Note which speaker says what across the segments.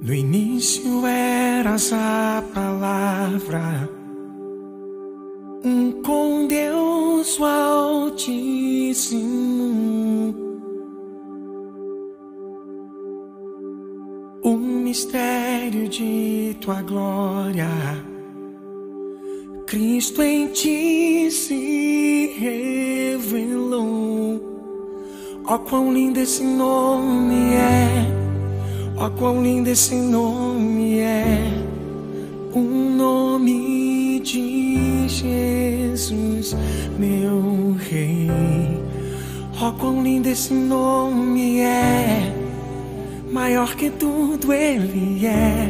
Speaker 1: No início eras a palavra, um com Deus o Altíssimo, o mistério de tua glória. Cristo em ti se revelou. Ó, quão lindo esse nome é! Ó, quão lindo esse nome é! O nome de Jesus, meu Rei. Ó, quão lindo esse nome é! Maior que tudo ele é.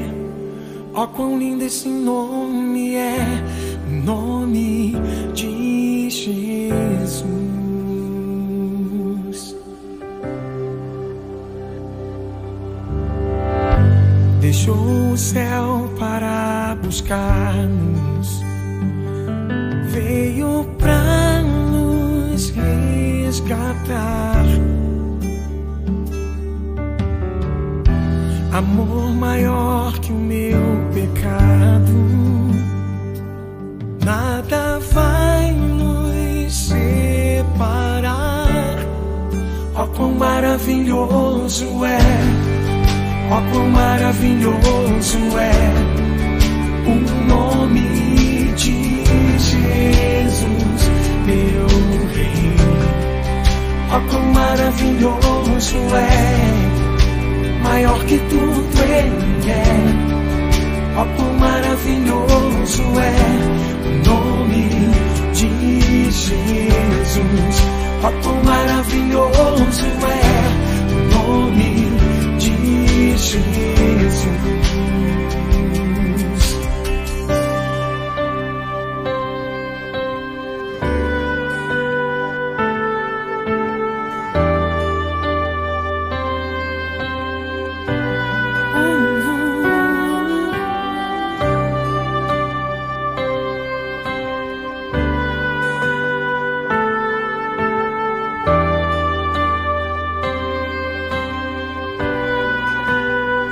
Speaker 1: Ó, quão lindo esse nome é! nome de Jesus. Deixou o céu para buscar-nos, veio para nos resgatar. Amor maior que o meu pecado nada vai nos separar. Ó, oh, quão maravilhoso é, ó, oh, quão maravilhoso é o nome de Jesus, meu Rei. Ó, oh, quão maravilhoso é, maior que tudo Ele é. Ó, quão maravilhoso é nome de Jesus. Ó, quão de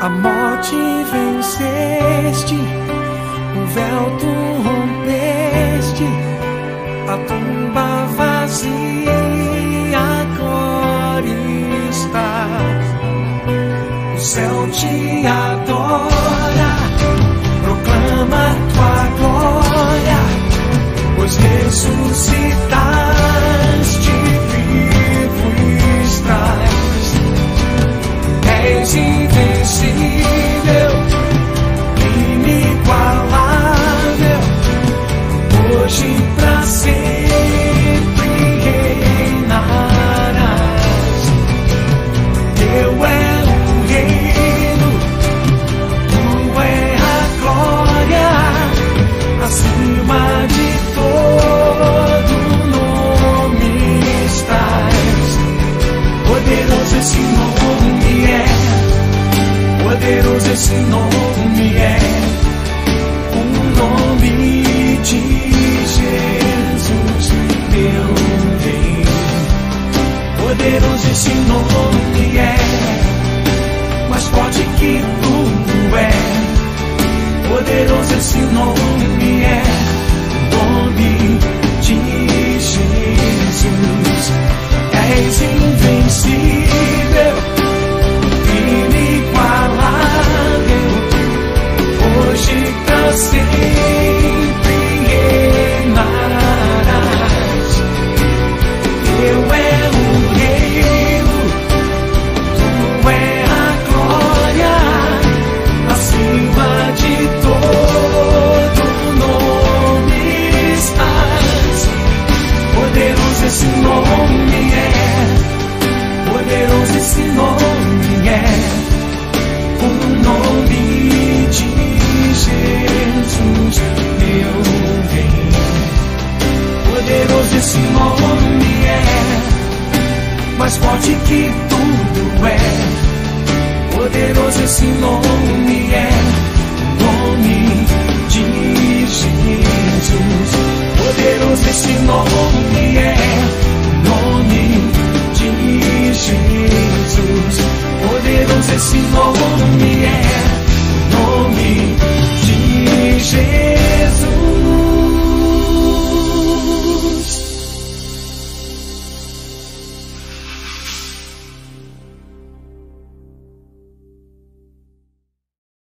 Speaker 1: A morte venceste, o véu tu rompeste, a tumba vazia agora está. O céu te adora, proclama tua glória, pois ressuscitaste Poderoso esse nome esse nome é mais forte que tudo é. Poderoso esse nome é, nome de Jesus. Poderoso esse nome é, nome de Jesus. Poderoso esse nome.